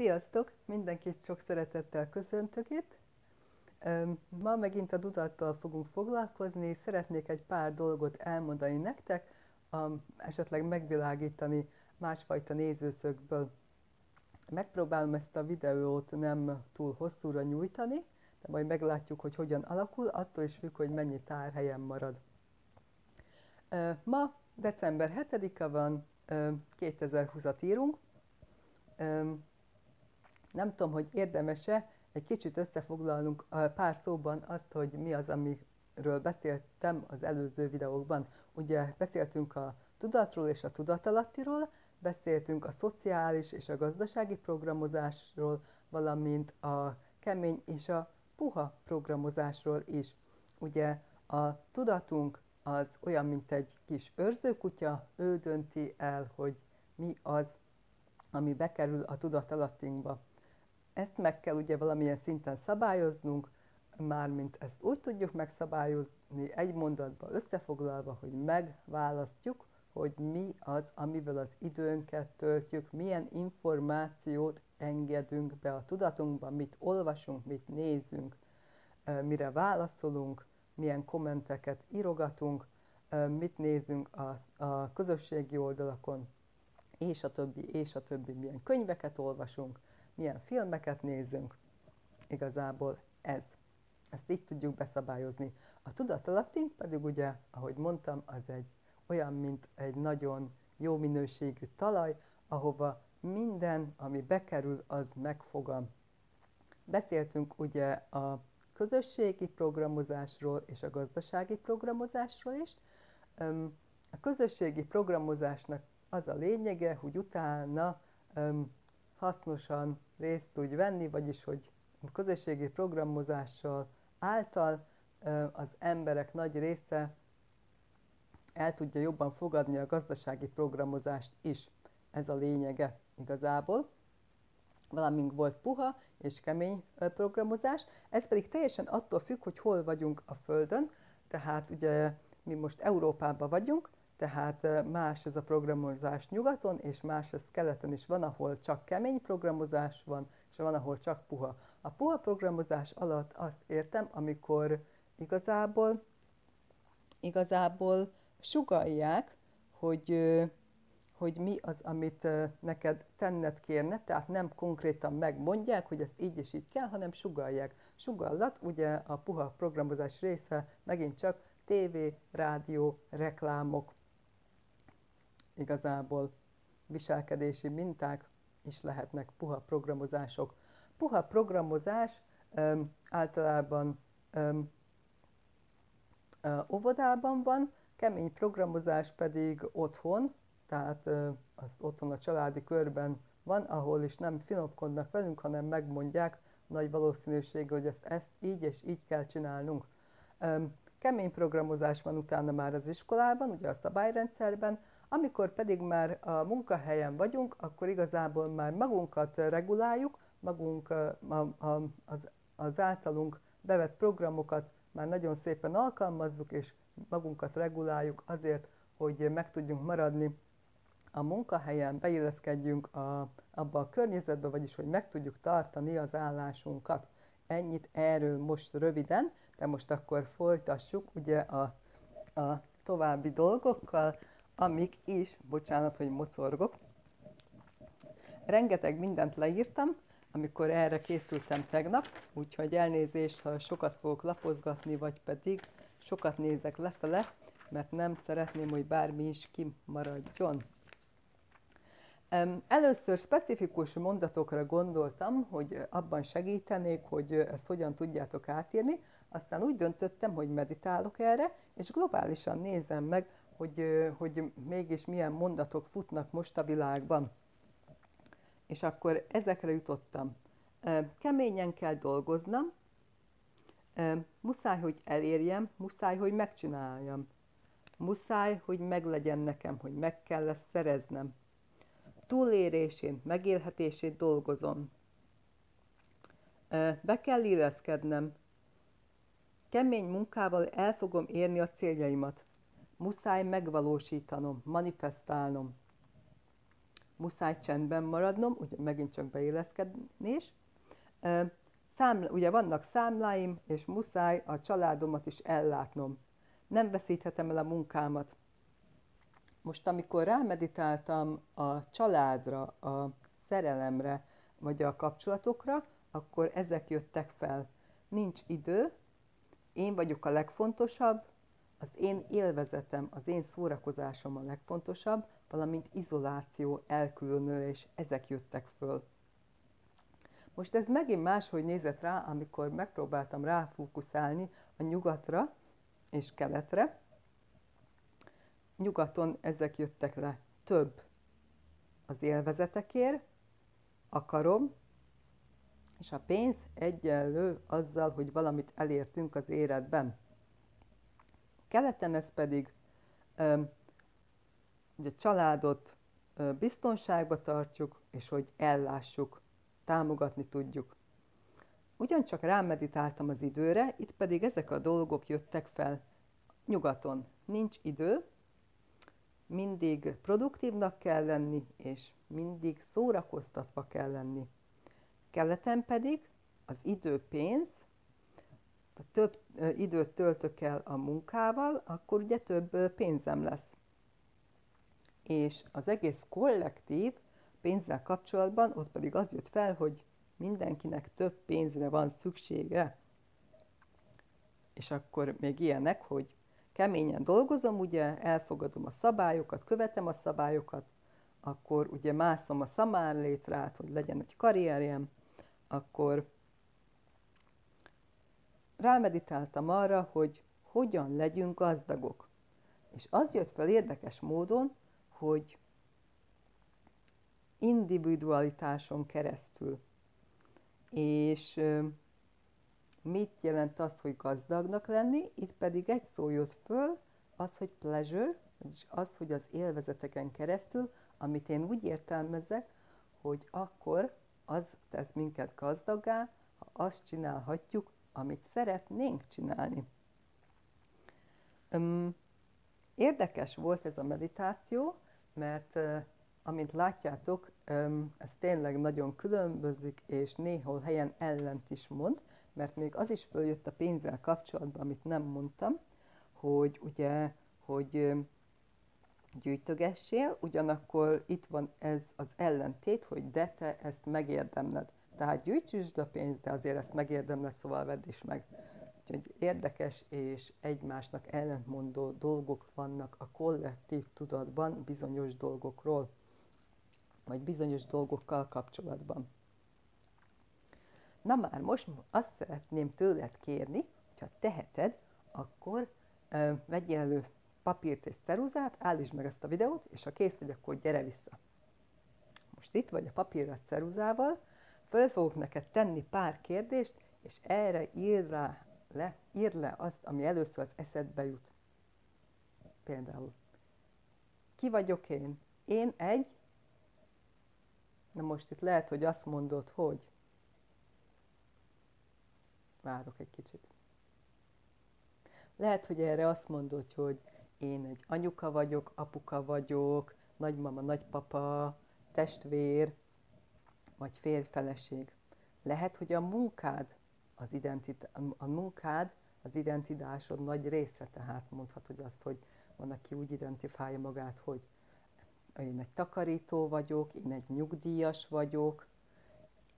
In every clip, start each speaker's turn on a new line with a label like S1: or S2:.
S1: Sziasztok! Mindenkit sok szeretettel köszöntök itt. Ma megint a tudattal fogunk foglalkozni. Szeretnék egy pár dolgot elmondani nektek, esetleg megvilágítani másfajta nézőszögből. Megpróbálom ezt a videót nem túl hosszúra nyújtani, de majd meglátjuk, hogy hogyan alakul, attól is függ, hogy mennyi tárhelyem marad. Ma december 7-e van, 2020-at írunk. Nem tudom, hogy érdemese egy kicsit összefoglalnunk pár szóban azt, hogy mi az, amiről beszéltem az előző videókban. Ugye beszéltünk a tudatról és a tudatalattiról, beszéltünk a szociális és a gazdasági programozásról, valamint a kemény és a puha programozásról is. Ugye a tudatunk az olyan, mint egy kis őrzőkutya, ő dönti el, hogy mi az, ami bekerül a tudatalattinkba. Ezt meg kell ugye valamilyen szinten szabályoznunk, mármint ezt úgy tudjuk megszabályozni egy mondatba összefoglalva, hogy megválasztjuk, hogy mi az, amivel az időnket töltjük, milyen információt engedünk be a tudatunkba, mit olvasunk, mit nézünk, mire válaszolunk, milyen kommenteket írogatunk, mit nézünk a, a közösségi oldalakon, és a többi, és a többi, milyen könyveket olvasunk, milyen filmeket nézünk. Igazából ez. Ezt így tudjuk beszabályozni. A tudatalattink pedig ugye, ahogy mondtam, az egy olyan, mint egy nagyon jó minőségű talaj, ahova minden, ami bekerül, az megfogam. Beszéltünk ugye a közösségi programozásról és a gazdasági programozásról is. A közösségi programozásnak az a lényege, hogy utána hasznosan részt tudj venni, vagyis hogy közösségi programozással által az emberek nagy része el tudja jobban fogadni a gazdasági programozást is. Ez a lényege igazából. Valamint volt puha és kemény programozás, ez pedig teljesen attól függ, hogy hol vagyunk a Földön, tehát ugye mi most Európában vagyunk, tehát más ez a programozás nyugaton, és más ez keleten is van, ahol csak kemény programozás van, és van, ahol csak puha. A puha programozás alatt azt értem, amikor igazából, igazából sugalják, hogy, hogy mi az, amit neked tenned kérne, tehát nem konkrétan megmondják, hogy ezt így és így kell, hanem sugalják. Sugallat, ugye a puha programozás része megint csak tévé, rádió, reklámok, igazából viselkedési minták is lehetnek puha programozások. Puha programozás um, általában um, uh, óvodában van, kemény programozás pedig otthon, tehát uh, az otthon a családi körben van, ahol is nem finomkodnak velünk, hanem megmondják nagy valószínűség, hogy ezt, ezt így és így kell csinálnunk. Um, kemény programozás van utána már az iskolában, ugye a szabályrendszerben, amikor pedig már a munkahelyen vagyunk, akkor igazából már magunkat reguláljuk, magunk az, az általunk bevett programokat már nagyon szépen alkalmazzuk, és magunkat reguláljuk azért, hogy meg tudjunk maradni a munkahelyen, beilleszkedjünk a, abba a környezetbe, vagyis hogy meg tudjuk tartani az állásunkat. Ennyit erről most röviden, de most akkor folytassuk ugye a, a további dolgokkal amik is, bocsánat, hogy mocorgok, rengeteg mindent leírtam, amikor erre készültem tegnap, úgyhogy elnézést, ha sokat fogok lapozgatni, vagy pedig sokat nézek lefele, mert nem szeretném, hogy bármi is kimaradjon. Először specifikus mondatokra gondoltam, hogy abban segítenék, hogy ezt hogyan tudjátok átírni, aztán úgy döntöttem, hogy meditálok erre, és globálisan nézem meg, hogy, hogy mégis milyen mondatok futnak most a világban. És akkor ezekre jutottam. Keményen kell dolgoznom, muszáj, hogy elérjem, muszáj, hogy megcsináljam. Muszáj, hogy meglegyen nekem, hogy meg kell ezt szereznem. Túlérésén, megélhetését dolgozom. Be kell illeszkednem. Kemény munkával el fogom érni a céljaimat muszáj megvalósítanom, manifestálnom. muszáj csendben maradnom, ugye megint csak beilleszkedés. Számla, ugye vannak számláim, és muszáj a családomat is ellátnom. Nem veszíthetem el a munkámat. Most, amikor rámeditáltam a családra, a szerelemre, vagy a kapcsolatokra, akkor ezek jöttek fel. Nincs idő, én vagyok a legfontosabb, az én élvezetem, az én szórakozásom a legfontosabb, valamint izoláció, elkülönülés, ezek jöttek föl. Most ez megint máshogy nézett rá, amikor megpróbáltam ráfókuszálni a nyugatra és keletre. Nyugaton ezek jöttek le több az élvezetekért, akarom, és a pénz egyenlő azzal, hogy valamit elértünk az életben. Keleten ez pedig, hogy a családot biztonságba tartsuk, és hogy ellássuk, támogatni tudjuk. Ugyancsak rámeditáltam az időre, itt pedig ezek a dolgok jöttek fel. Nyugaton nincs idő, mindig produktívnak kell lenni, és mindig szórakoztatva kell lenni. Keleten pedig az idő pénz, ha több időt töltök el a munkával, akkor ugye több pénzem lesz. És az egész kollektív pénzzel kapcsolatban ott pedig az jött fel, hogy mindenkinek több pénzre van szüksége. És akkor még ilyenek, hogy keményen dolgozom, ugye elfogadom a szabályokat, követem a szabályokat, akkor ugye mászom a szamárlétrát, hogy legyen egy karrierjem, akkor rámeditáltam arra, hogy hogyan legyünk gazdagok. És az jött fel érdekes módon, hogy individualitáson keresztül. És mit jelent az, hogy gazdagnak lenni? Itt pedig egy szó jött föl, az, hogy pleasure, vagyis az, hogy az élvezeteken keresztül, amit én úgy értelmezek, hogy akkor az tesz minket gazdaggá, ha azt csinálhatjuk, amit szeretnénk csinálni. Érdekes volt ez a meditáció, mert amint látjátok, ez tényleg nagyon különbözik, és néhol helyen ellent is mond, mert még az is följött a pénzzel kapcsolatban, amit nem mondtam, hogy ugye, hogy gyűjtögessél, ugyanakkor itt van ez az ellentét, hogy de te ezt megérdemled. Tehát gyűjtsd a pénzt, de azért ezt megérdemled, szóval vedd is meg. Úgyhogy érdekes és egymásnak ellentmondó dolgok vannak a kollektív tudatban bizonyos dolgokról, vagy bizonyos dolgokkal kapcsolatban. Na már most azt szeretném tőled kérni, hogyha teheted, akkor uh, vegyél elő papírt és ceruzát, állítsd meg ezt a videót, és ha kész vagy, akkor gyere vissza. Most itt vagy a papírra ceruzával, föl fogok neked tenni pár kérdést, és erre ír, rá, le, ír le azt, ami először az eszedbe jut. Például, ki vagyok én? Én egy, na most itt lehet, hogy azt mondod, hogy várok egy kicsit. Lehet, hogy erre azt mondod, hogy én egy anyuka vagyok, apuka vagyok, nagymama, nagypapa, testvér, vagy férfeleség. Lehet, hogy a munkád az identit- a munkád az identitásod nagy része, tehát mondhatod azt, hogy van, aki úgy identifálja magát, hogy én egy takarító vagyok, én egy nyugdíjas vagyok,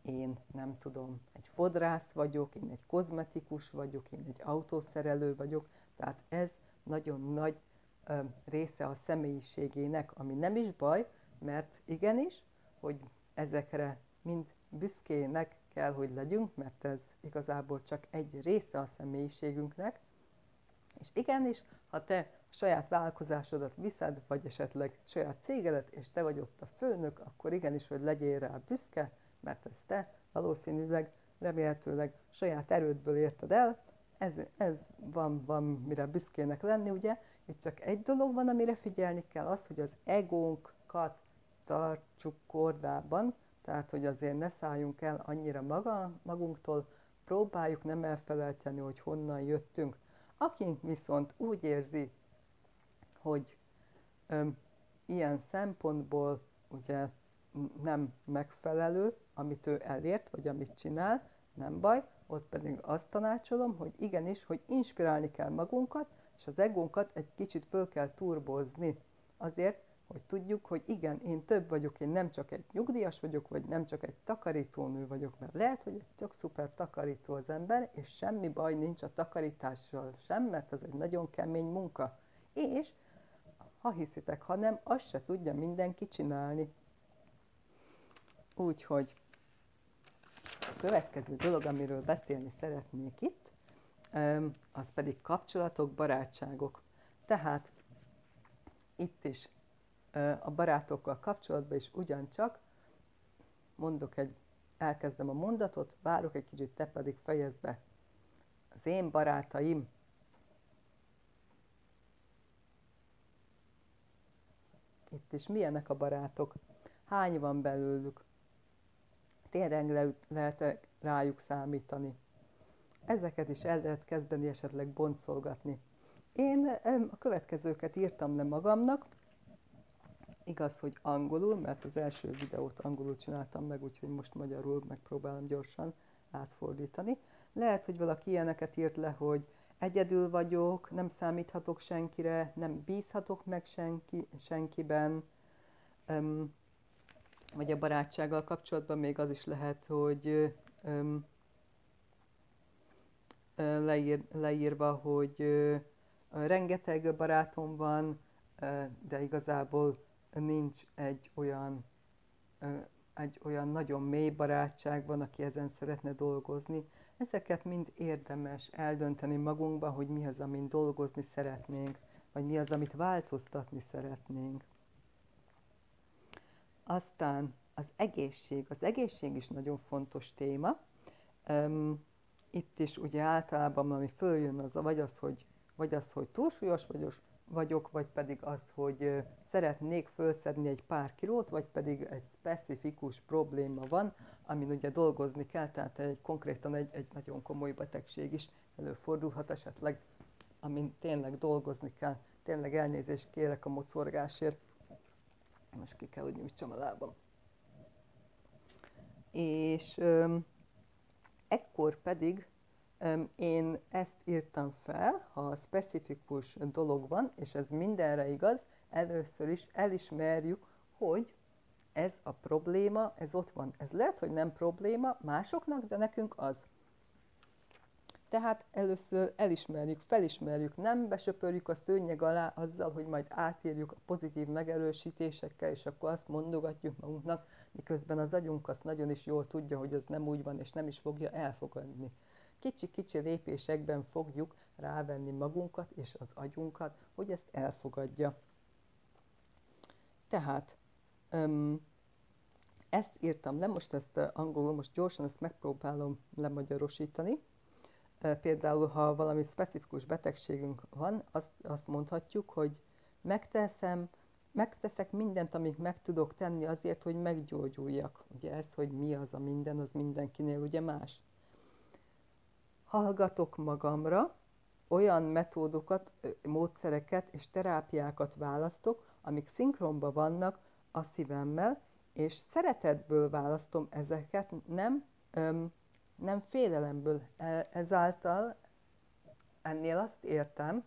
S1: én nem tudom, egy fodrász vagyok, én egy kozmetikus vagyok, én egy autószerelő vagyok, tehát ez nagyon nagy ö, része a személyiségének, ami nem is baj, mert igenis, hogy ezekre mind büszkének kell, hogy legyünk, mert ez igazából csak egy része a személyiségünknek. És igenis, ha te saját vállalkozásodat viszed, vagy esetleg saját cégedet, és te vagy ott a főnök, akkor igenis, hogy legyél rá büszke, mert ezt te valószínűleg, remélhetőleg saját erődből érted el, ez, ez van, van mire büszkének lenni, ugye? Itt csak egy dolog van, amire figyelni kell, az, hogy az egónkat tartsuk kordában, tehát, hogy azért ne szálljunk el annyira maga, magunktól, próbáljuk nem elfelejteni, hogy honnan jöttünk. Aki viszont úgy érzi, hogy öm, ilyen szempontból ugye nem megfelelő, amit ő elért, vagy amit csinál, nem baj, ott pedig azt tanácsolom, hogy igenis, hogy inspirálni kell magunkat, és az egónkat egy kicsit föl kell turbozni. Azért, hogy tudjuk, hogy igen, én több vagyok, én nem csak egy nyugdíjas vagyok, vagy nem csak egy takarítónő vagyok, mert lehet, hogy egy tök szuper takarító az ember, és semmi baj nincs a takarítással sem, mert az egy nagyon kemény munka. És ha hiszitek, ha nem, azt se tudja mindenki csinálni. Úgyhogy a következő dolog, amiről beszélni szeretnék itt, az pedig kapcsolatok, barátságok. Tehát itt is a barátokkal kapcsolatban is ugyancsak mondok egy, elkezdem a mondatot, várok egy kicsit, te pedig fejezd be. Az én barátaim Itt is milyenek a barátok? Hány van belőlük? Tényleg le, lehet rájuk számítani? Ezeket is el lehet kezdeni esetleg boncolgatni. Én a következőket írtam le magamnak, Igaz, hogy angolul, mert az első videót angolul csináltam meg, úgyhogy most magyarul megpróbálom gyorsan átfordítani. Lehet, hogy valaki ilyeneket írt le, hogy egyedül vagyok, nem számíthatok senkire, nem bízhatok meg senki, senkiben, um, vagy a barátsággal kapcsolatban még az is lehet, hogy um, leír, leírva, hogy uh, rengeteg barátom van, uh, de igazából nincs egy olyan, egy olyan nagyon mély barátság van, aki ezen szeretne dolgozni. Ezeket mind érdemes eldönteni magunkba, hogy mi az, amin dolgozni szeretnénk, vagy mi az, amit változtatni szeretnénk. Aztán az egészség. Az egészség is nagyon fontos téma. Itt is ugye általában, ami följön, az vagy az, hogy, vagy az, hogy túlsúlyos vagyok, vagyok, vagy pedig az, hogy szeretnék felszedni egy pár kilót, vagy pedig egy specifikus probléma van, amin ugye dolgozni kell, tehát egy konkrétan egy, egy nagyon komoly betegség is előfordulhat esetleg, amin tényleg dolgozni kell. Tényleg elnézést kérek a mocorgásért. Most ki kell, hogy nyújtsam a lábam. És öm, ekkor pedig én ezt írtam fel, ha specifikus dolog van, és ez mindenre igaz, először is elismerjük, hogy ez a probléma, ez ott van. Ez lehet, hogy nem probléma másoknak, de nekünk az. Tehát először elismerjük, felismerjük, nem besöpörjük a szőnyeg alá azzal, hogy majd átírjuk a pozitív megerősítésekkel, és akkor azt mondogatjuk magunknak, miközben az agyunk azt nagyon is jól tudja, hogy ez nem úgy van, és nem is fogja elfogadni kicsi-kicsi lépésekben fogjuk rávenni magunkat és az agyunkat, hogy ezt elfogadja. Tehát öm, ezt írtam le, most ezt angolul, most gyorsan ezt megpróbálom lemagyarosítani. Például, ha valami specifikus betegségünk van, azt, azt mondhatjuk, hogy megteszem, megteszek mindent, amit meg tudok tenni azért, hogy meggyógyuljak. Ugye ez, hogy mi az a minden, az mindenkinél ugye más hallgatok magamra, olyan metódokat, módszereket és terápiákat választok, amik szinkronban vannak a szívemmel, és szeretetből választom ezeket, nem, öm, nem félelemből. E, ezáltal ennél azt értem,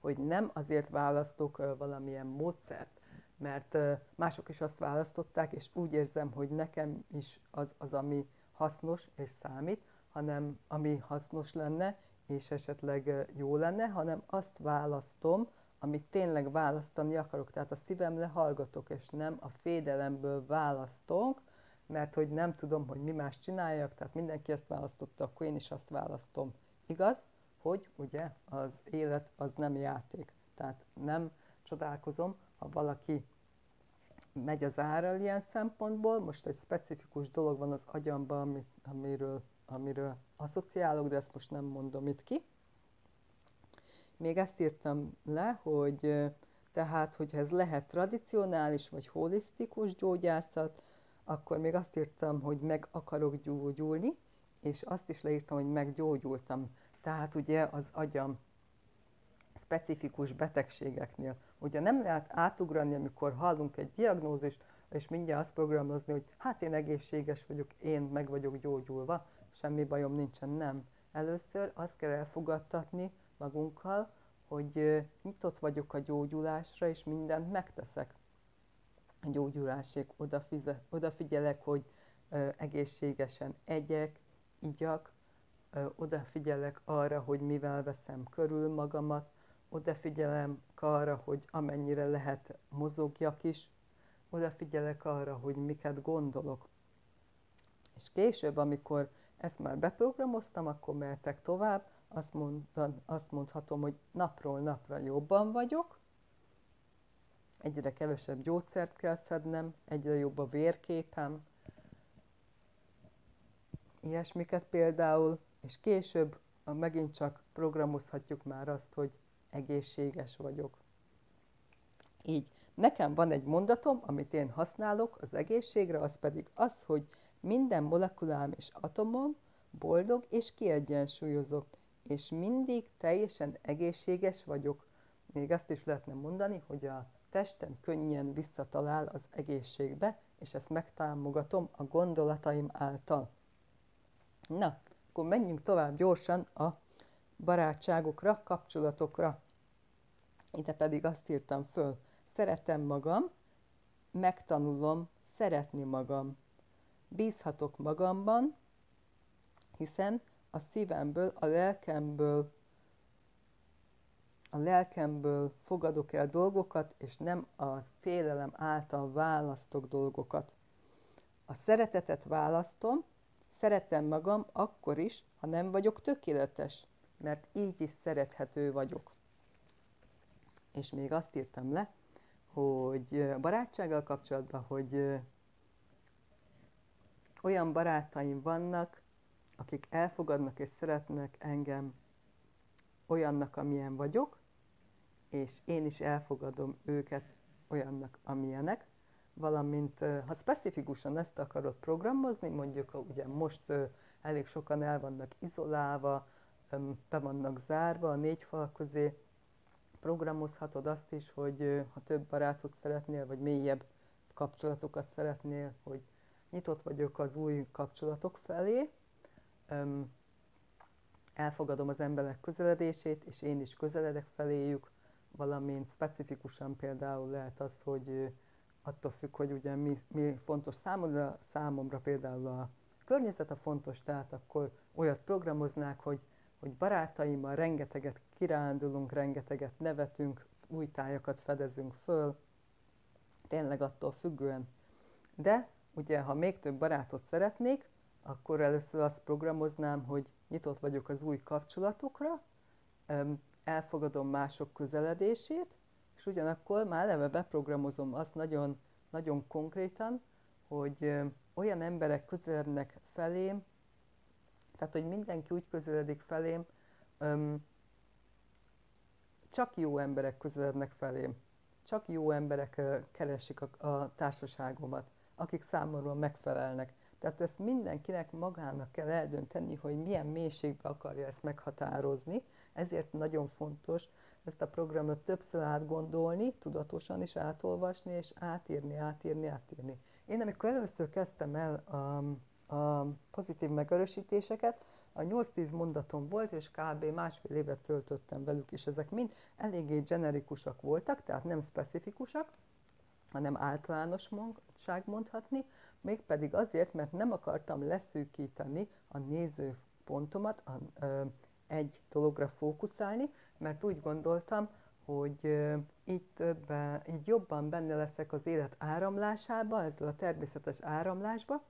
S1: hogy nem azért választok valamilyen módszert, mert mások is azt választották, és úgy érzem, hogy nekem is az, az ami hasznos és számít, hanem ami hasznos lenne, és esetleg jó lenne, hanem azt választom, amit tényleg választani akarok. Tehát a szívemre hallgatok, és nem a fédelemből választok, mert hogy nem tudom, hogy mi más csináljak, tehát mindenki ezt választotta, akkor én is azt választom. Igaz, hogy ugye az élet az nem játék. Tehát nem csodálkozom, ha valaki megy az árral ilyen szempontból, most egy specifikus dolog van az agyamban, amiről amiről asszociálok, de ezt most nem mondom itt ki. Még ezt írtam le, hogy tehát, hogyha ez lehet tradicionális vagy holisztikus gyógyászat, akkor még azt írtam, hogy meg akarok gyógyulni, és azt is leírtam, hogy meggyógyultam. Tehát ugye az agyam specifikus betegségeknél. Ugye nem lehet átugrani, amikor hallunk egy diagnózist, és mindjárt azt programozni, hogy hát én egészséges vagyok, én meg vagyok gyógyulva, semmi bajom nincsen, nem. Először azt kell elfogadtatni magunkkal, hogy nyitott vagyok a gyógyulásra, és mindent megteszek. A gyógyulásig odafigyelek, hogy egészségesen egyek, igyak, odafigyelek arra, hogy mivel veszem körül magamat, odafigyelem arra, hogy amennyire lehet mozogjak is, odafigyelek arra, hogy miket gondolok. És később, amikor ezt már beprogramoztam, akkor mehetek tovább, azt, mondan, azt mondhatom, hogy napról napra jobban vagyok, egyre kevesebb gyógyszert kell szednem, egyre jobb a vérképem, ilyesmiket például, és később megint csak programozhatjuk már azt, hogy egészséges vagyok. Így, nekem van egy mondatom, amit én használok az egészségre, az pedig az, hogy minden molekulám és atomom boldog és kiegyensúlyozott, és mindig teljesen egészséges vagyok. Még azt is lehetne mondani, hogy a testem könnyen visszatalál az egészségbe, és ezt megtámogatom a gondolataim által. Na, akkor menjünk tovább gyorsan a barátságokra, kapcsolatokra. Ide pedig azt írtam föl, szeretem magam, megtanulom szeretni magam. Bízhatok magamban, hiszen a szívemből, a lelkemből, a lelkemből fogadok el dolgokat, és nem a félelem által választok dolgokat. A szeretetet választom, szeretem magam akkor is, ha nem vagyok tökéletes, mert így is szerethető vagyok. És még azt írtam le, hogy barátsággal kapcsolatban, hogy olyan barátaim vannak, akik elfogadnak és szeretnek engem olyannak, amilyen vagyok, és én is elfogadom őket olyannak, amilyenek, valamint ha specifikusan ezt akarod programozni, mondjuk ugye most elég sokan el vannak izolálva, be vannak zárva a négy fal közé, programozhatod azt is, hogy ha több barátot szeretnél, vagy mélyebb kapcsolatokat szeretnél, hogy nyitott vagyok az új kapcsolatok felé, elfogadom az emberek közeledését, és én is közeledek feléjük, valamint specifikusan például lehet az, hogy attól függ, hogy ugye mi, mi fontos számomra, számomra például a környezet a fontos, tehát akkor olyat programoznák, hogy, hogy barátaimmal rengeteget kirándulunk, rengeteget nevetünk, új tájakat fedezünk föl, tényleg attól függően. De ugye, ha még több barátot szeretnék, akkor először azt programoznám, hogy nyitott vagyok az új kapcsolatokra, elfogadom mások közeledését, és ugyanakkor már eleve beprogramozom azt nagyon, nagyon konkrétan, hogy olyan emberek közelednek felém, tehát hogy mindenki úgy közeledik felém, csak jó emberek közelednek felém, csak jó emberek keresik a, a társaságomat, akik számomra megfelelnek. Tehát ezt mindenkinek magának kell eldönteni, hogy milyen mélységbe akarja ezt meghatározni. Ezért nagyon fontos ezt a programot többször átgondolni, tudatosan is átolvasni, és átírni, átírni, átírni. Én amikor először kezdtem el a, a pozitív megerősítéseket, a 8-10 mondatom volt, és kb. másfél évet töltöttem velük, és ezek mind eléggé generikusak voltak, tehát nem specifikusak, hanem általánosság mondhatni, mégpedig azért, mert nem akartam leszűkíteni a nézőpontomat, a, ö, egy dologra fókuszálni, mert úgy gondoltam, hogy ö, így, többen, így jobban benne leszek az élet áramlásába, ezzel a természetes áramlásba,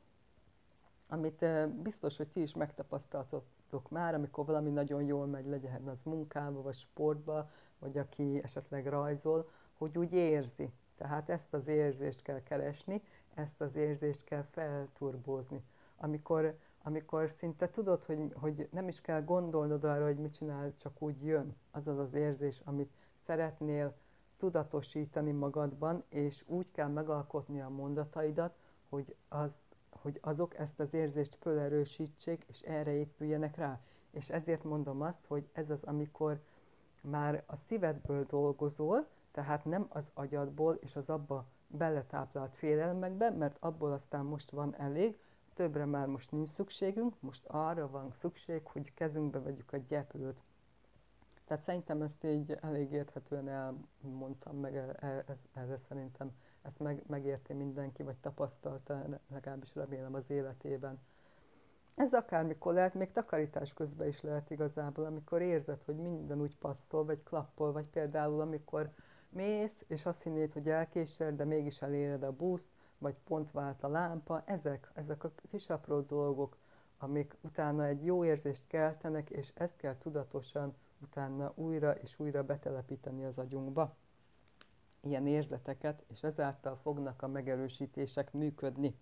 S1: amit ö, biztos, hogy ti is megtapasztaltatok már, amikor valami nagyon jól megy, legyen az munkába, vagy sportba, vagy aki esetleg rajzol, hogy úgy érzi, tehát ezt az érzést kell keresni, ezt az érzést kell felturbózni. Amikor, amikor szinte tudod, hogy, hogy nem is kell gondolnod arra, hogy mit csinál, csak úgy jön. Az az érzés, amit szeretnél tudatosítani magadban, és úgy kell megalkotni a mondataidat, hogy, az, hogy azok ezt az érzést fölerősítsék, és erre épüljenek rá. És ezért mondom azt, hogy ez az, amikor már a szívedből dolgozol, tehát nem az agyadból és az abba beletáplált félelmekbe, mert abból aztán most van elég, többre már most nincs szükségünk, most arra van szükség, hogy kezünkbe vegyük a gyeplőt. Tehát szerintem ezt így elég érthetően elmondtam, meg e, e, ez, erre szerintem ezt meg, megérti mindenki, vagy tapasztalta, legalábbis remélem az életében. Ez akármikor lehet, még takarítás közben is lehet igazából, amikor érzed, hogy minden úgy passzol, vagy klappol, vagy például amikor mész, és azt hinnéd, hogy elkésel, de mégis eléred a buszt, vagy pont vált a lámpa, ezek, ezek a kis apró dolgok, amik utána egy jó érzést keltenek, és ezt kell tudatosan utána újra és újra betelepíteni az agyunkba. Ilyen érzeteket, és ezáltal fognak a megerősítések működni.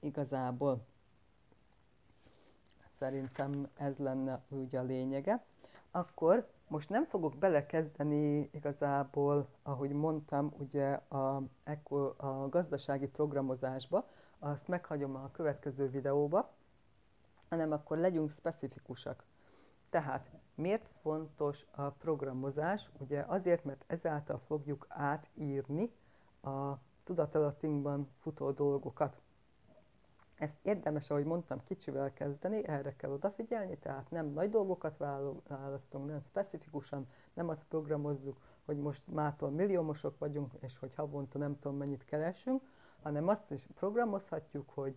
S1: Igazából szerintem ez lenne úgy a lényege. Akkor most nem fogok belekezdeni igazából, ahogy mondtam, ugye a, a gazdasági programozásba, azt meghagyom a következő videóba, hanem akkor legyünk specifikusak. Tehát miért fontos a programozás? Ugye azért, mert ezáltal fogjuk átírni a tudatalattinkban futó dolgokat. Ezt érdemes, ahogy mondtam, kicsivel kezdeni, erre kell odafigyelni, tehát nem nagy dolgokat választunk, nem specifikusan, nem azt programozzuk, hogy most mától milliómosok vagyunk, és hogy havonta nem tudom mennyit keresünk, hanem azt is programozhatjuk, hogy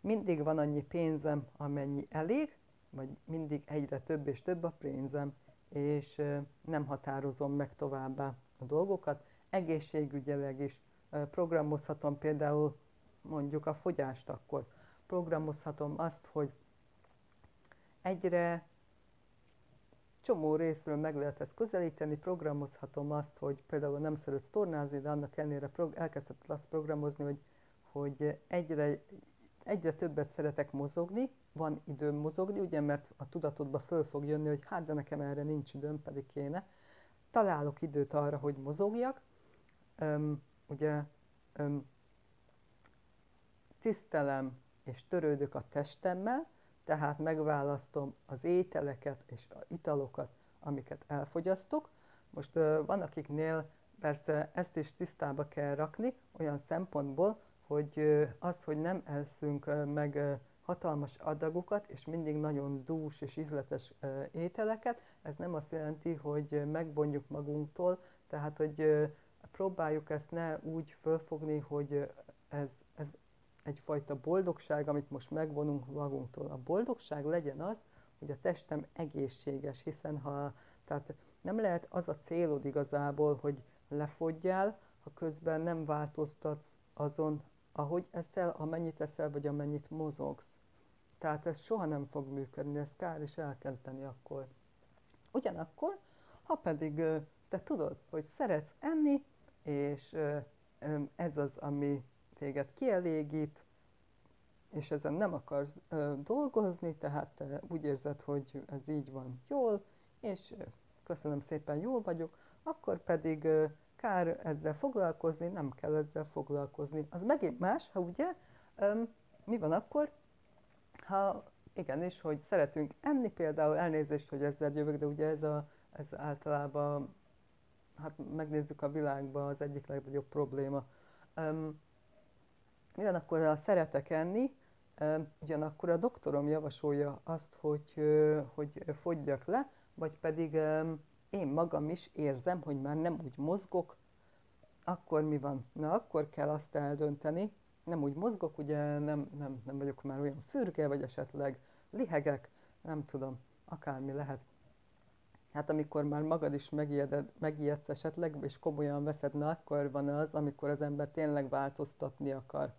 S1: mindig van annyi pénzem, amennyi elég, vagy mindig egyre több és több a pénzem, és nem határozom meg továbbá a dolgokat. Egészségügyileg is programozhatom például mondjuk a fogyást akkor. Programozhatom azt, hogy egyre csomó részről meg lehet ezt közelíteni, programozhatom azt, hogy például nem szeretsz tornázni, de annak ellenére elkezdheted azt programozni, hogy, hogy egyre, egyre többet szeretek mozogni, van időm mozogni, ugye, mert a tudatodba föl fog jönni, hogy hát de nekem erre nincs időm, pedig kéne. Találok időt arra, hogy mozogjak. Öm, ugye öm, tisztelem és törődök a testemmel, tehát megválasztom az ételeket és a italokat, amiket elfogyasztok. Most van akiknél persze ezt is tisztába kell rakni, olyan szempontból, hogy az, hogy nem elszünk meg hatalmas adagokat, és mindig nagyon dús és ízletes ételeket, ez nem azt jelenti, hogy megbonjuk magunktól, tehát hogy próbáljuk ezt ne úgy fölfogni, hogy ez, ez egyfajta boldogság, amit most megvonunk magunktól. A boldogság legyen az, hogy a testem egészséges, hiszen ha, tehát nem lehet az a célod igazából, hogy lefogyjál, ha közben nem változtatsz azon, ahogy eszel, amennyit eszel, vagy amennyit mozogsz. Tehát ez soha nem fog működni, ez kár is elkezdeni akkor. Ugyanakkor, ha pedig te tudod, hogy szeretsz enni, és ez az, ami téged kielégít, és ezen nem akarsz ö, dolgozni, tehát te úgy érzed, hogy ez így van jól, és ö, köszönöm szépen, jól vagyok, akkor pedig ö, kár ezzel foglalkozni, nem kell ezzel foglalkozni. Az megint más, ha ugye, ö, mi van akkor, ha igenis, hogy szeretünk enni például, elnézést, hogy ezzel jövök, de ugye ez, a, ez általában, hát megnézzük a világban az egyik legnagyobb probléma. Um, mi van akkor, ha szeretek enni, ugyanakkor a doktorom javasolja azt, hogy, hogy fogyjak le, vagy pedig én magam is érzem, hogy már nem úgy mozgok, akkor mi van? Na, akkor kell azt eldönteni, nem úgy mozgok, ugye nem, nem, nem vagyok már olyan fürge, vagy esetleg lihegek, nem tudom, akármi lehet. Hát amikor már magad is megijeded, megijedsz esetleg, és komolyan veszed, na akkor van az, amikor az ember tényleg változtatni akar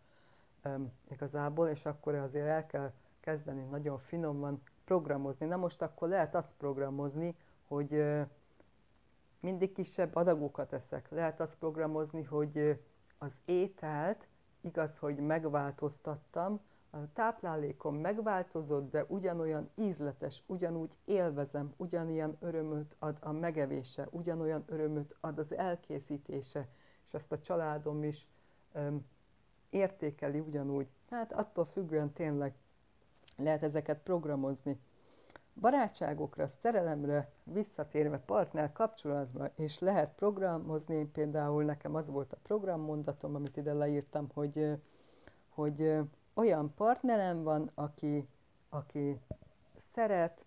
S1: um, igazából, és akkor azért el kell kezdeni nagyon finoman programozni. Na most akkor lehet azt programozni, hogy uh, mindig kisebb adagokat eszek. Lehet azt programozni, hogy uh, az ételt igaz, hogy megváltoztattam, a táplálékom megváltozott, de ugyanolyan ízletes, ugyanúgy élvezem, ugyanilyen örömöt ad a megevése, ugyanolyan örömöt ad az elkészítése, és azt a családom is um, értékeli ugyanúgy. Tehát attól függően tényleg lehet ezeket programozni. barátságokra, szerelemre, visszatérve partner kapcsolatba, és lehet programozni, például nekem az volt a programmondatom, amit ide leírtam, hogy, hogy olyan partnerem van, aki, aki szeret,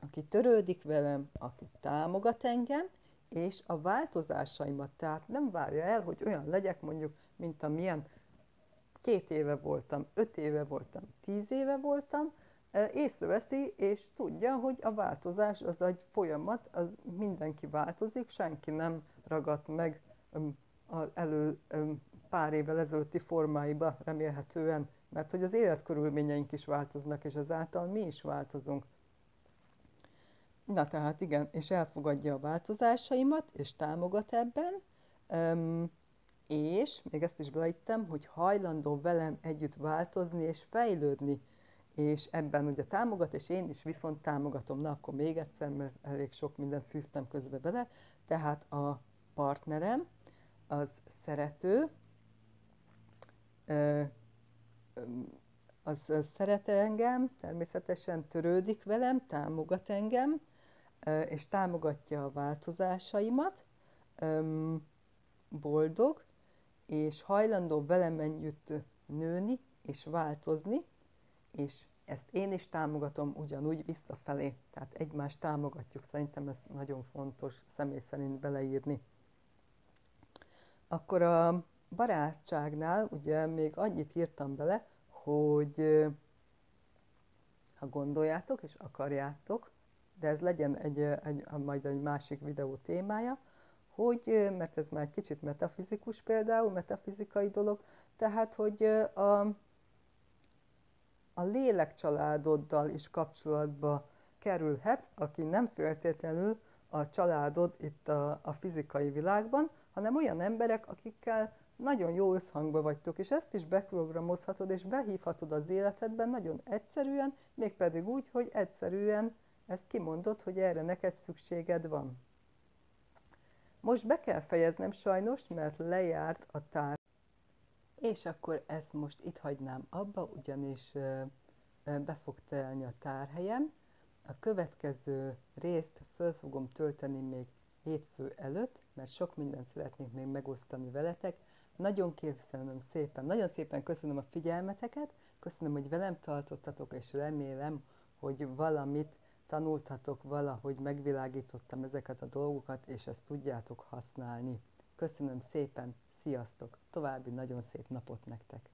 S1: aki törődik velem, aki támogat engem, és a változásaimat, tehát nem várja el, hogy olyan legyek mondjuk, mint amilyen két éve voltam, öt éve voltam, tíz éve voltam, észreveszi, és tudja, hogy a változás az egy folyamat, az mindenki változik, senki nem ragadt meg az elő pár évvel ezelőtti formáiba remélhetően, mert hogy az életkörülményeink is változnak, és ezáltal mi is változunk. Na tehát igen, és elfogadja a változásaimat, és támogat ebben, um, és még ezt is beleittem, hogy hajlandó velem együtt változni és fejlődni, és ebben ugye támogat, és én is viszont támogatom. Na akkor még egyszer, mert elég sok mindent fűztem közbe bele. Tehát a partnerem az szerető, az szeret engem, természetesen törődik velem, támogat engem, és támogatja a változásaimat, boldog, és hajlandó velem együtt nőni és változni, és ezt én is támogatom ugyanúgy visszafelé, tehát egymást támogatjuk, szerintem ez nagyon fontos személy szerint beleírni. Akkor a barátságnál ugye még annyit írtam bele, hogy ha gondoljátok és akarjátok, de ez legyen egy, egy, majd egy másik videó témája, hogy, mert ez már egy kicsit metafizikus például, metafizikai dolog, tehát, hogy a, a lélekcsaládoddal is kapcsolatba kerülhetsz, aki nem feltétlenül a családod itt a, a fizikai világban, hanem olyan emberek, akikkel nagyon jó összhangba vagytok, és ezt is beprogramozhatod, és behívhatod az életedben nagyon egyszerűen, mégpedig úgy, hogy egyszerűen ezt kimondod, hogy erre neked szükséged van. Most be kell fejeznem sajnos, mert lejárt a tár. És akkor ezt most itt hagynám abba, ugyanis be fog telni a tárhelyem. A következő részt föl fogom tölteni még hétfő előtt, mert sok mindent szeretnék még megosztani veletek. Nagyon köszönöm szépen, nagyon szépen köszönöm a figyelmeteket, köszönöm, hogy velem tartottatok, és remélem, hogy valamit tanultatok valahogy megvilágítottam ezeket a dolgokat, és ezt tudjátok használni. Köszönöm szépen, sziasztok! További nagyon szép napot nektek!